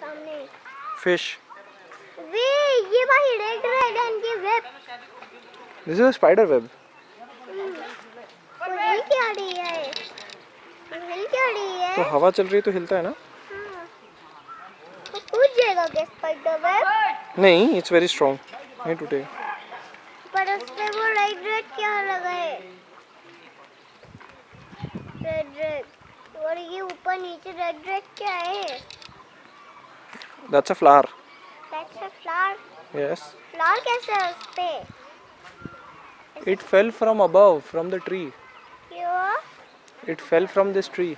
सामने fish. वे ये भाई रेड रेड एंड ये web This is a spider web. वो हिल क्या रही है? हिल क्या रही है? तो हवा चल रही है तो हिलता है ना? हाँ। वो कूद जाएगा क्या स्पाइडर वेब नहीं इट्स वेरी स्ट्रॉन्ग नहीं टूटेगा। पर उस पे वो रेड रेड क्या लगा है? रेड रेड और ये ऊपर नीचे रेड रेड क्या है? that's a flower that's a flower yes flower कैसे है उस पे it fell from above from the tree क्यों it fell from this tree